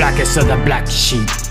blackest of the black sheep.